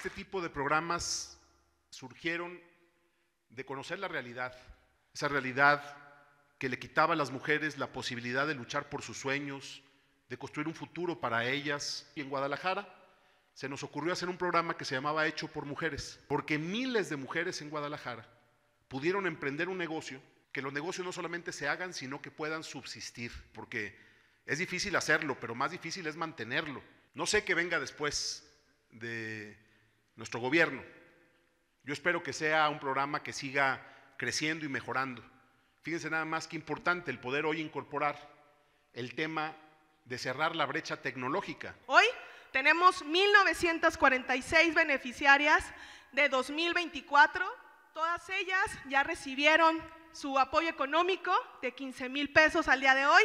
Este tipo de programas surgieron de conocer la realidad, esa realidad que le quitaba a las mujeres la posibilidad de luchar por sus sueños, de construir un futuro para ellas. Y en Guadalajara se nos ocurrió hacer un programa que se llamaba Hecho por Mujeres, porque miles de mujeres en Guadalajara pudieron emprender un negocio, que los negocios no solamente se hagan, sino que puedan subsistir, porque es difícil hacerlo, pero más difícil es mantenerlo. No sé qué venga después de nuestro gobierno. Yo espero que sea un programa que siga creciendo y mejorando. Fíjense nada más que importante el poder hoy incorporar el tema de cerrar la brecha tecnológica. Hoy tenemos 1.946 beneficiarias de 2024. Todas ellas ya recibieron su apoyo económico de 15 mil pesos al día de hoy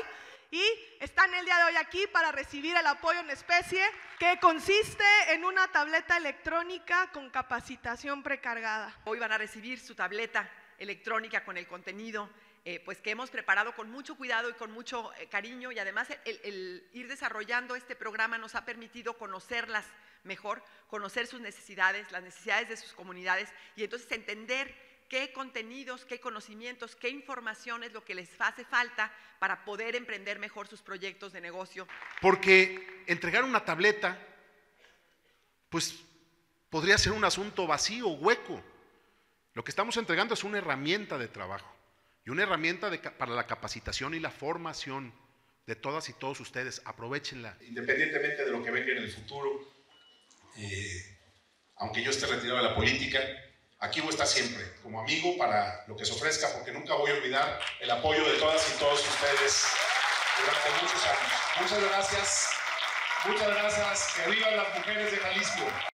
y están el día de hoy aquí para recibir el apoyo en especie que consiste en una tableta electrónica con capacitación precargada. Hoy van a recibir su tableta electrónica con el contenido eh, pues que hemos preparado con mucho cuidado y con mucho eh, cariño y además el, el, ir desarrollando este programa nos ha permitido conocerlas mejor, conocer sus necesidades, las necesidades de sus comunidades y entonces entender qué contenidos, qué conocimientos, qué información es lo que les hace falta para poder emprender mejor sus proyectos de negocio. Porque entregar una tableta, pues podría ser un asunto vacío, hueco. Lo que estamos entregando es una herramienta de trabajo y una herramienta de, para la capacitación y la formación de todas y todos ustedes. Aprovechenla. Independientemente de lo que venga en el futuro, eh, aunque yo esté retirado de la política, aquí voy a estar siempre como amigo para lo que se ofrezca, porque nunca voy a olvidar el apoyo de todas y todos ustedes durante muchos años. Muchas gracias. Muchas gracias. Que vivan las mujeres de Jalisco.